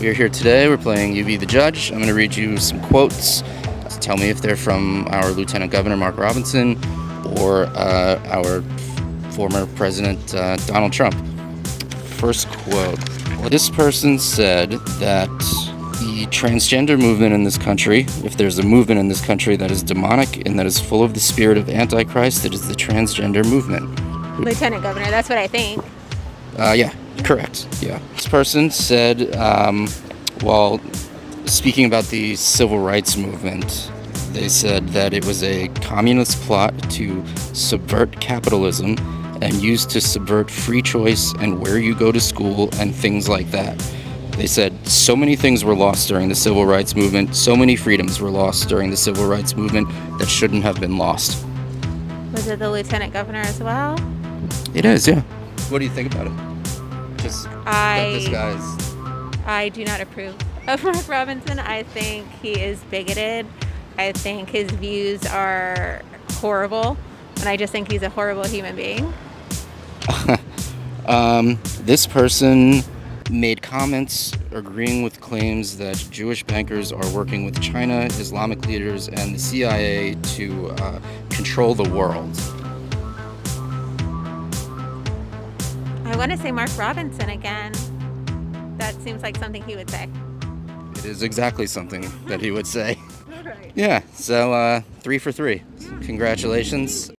We are here today. We're playing You Be the Judge. I'm going to read you some quotes. Tell me if they're from our Lieutenant Governor Mark Robinson or uh, our former President uh, Donald Trump. First quote This person said that the transgender movement in this country, if there's a movement in this country that is demonic and that is full of the spirit of Antichrist, it is the transgender movement. Lieutenant Governor, that's what I think. Uh, yeah, correct. Yeah. This person said, um, while speaking about the civil rights movement, they said that it was a communist plot to subvert capitalism and used to subvert free choice and where you go to school and things like that. They said so many things were lost during the civil rights movement, so many freedoms were lost during the civil rights movement that shouldn't have been lost. Was it the Lieutenant Governor as well? It is, yeah. What do you think about it? Just that this I guy's I do not approve of Mark Robinson. I think he is bigoted. I think his views are horrible, and I just think he's a horrible human being. Um, this person made comments agreeing with claims that Jewish bankers are working with China, Islamic leaders, and the CIA to uh, control the world. I want to say Mark Robinson again. That seems like something he would say. It is exactly something that he would say. Yeah, so uh, three for three. Congratulations.